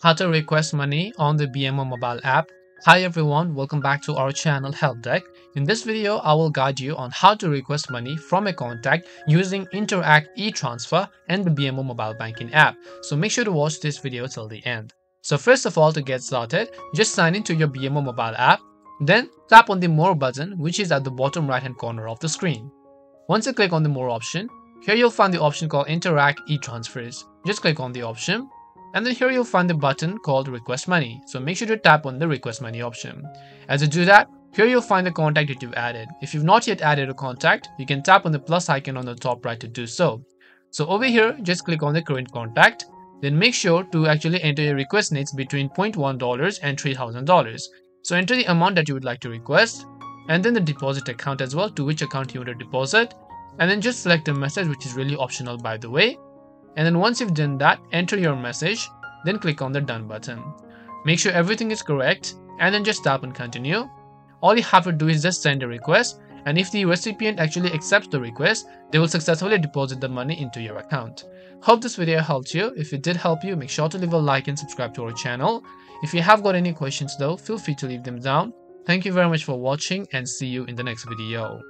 how to request money on the BMO mobile app. Hi everyone, welcome back to our channel Help Deck. In this video, I will guide you on how to request money from a contact using Interac e-Transfer and the BMO mobile banking app. So make sure to watch this video till the end. So first of all, to get started, just sign into your BMO mobile app. Then tap on the More button, which is at the bottom right hand corner of the screen. Once you click on the More option, here you'll find the option called Interac e-Transfers. Just click on the option and then here you'll find the button called request money. So make sure to tap on the request money option. As you do that, here you'll find the contact that you've added. If you've not yet added a contact, you can tap on the plus icon on the top right to do so. So over here, just click on the current contact. Then make sure to actually enter your request needs between $0.1 and $3,000. So enter the amount that you would like to request and then the deposit account as well to which account you want to deposit and then just select the message which is really optional by the way and then once you've done that enter your message then click on the done button. Make sure everything is correct and then just tap on continue. All you have to do is just send a request and if the recipient actually accepts the request they will successfully deposit the money into your account. Hope this video helped you. If it did help you make sure to leave a like and subscribe to our channel. If you have got any questions though feel free to leave them down. Thank you very much for watching and see you in the next video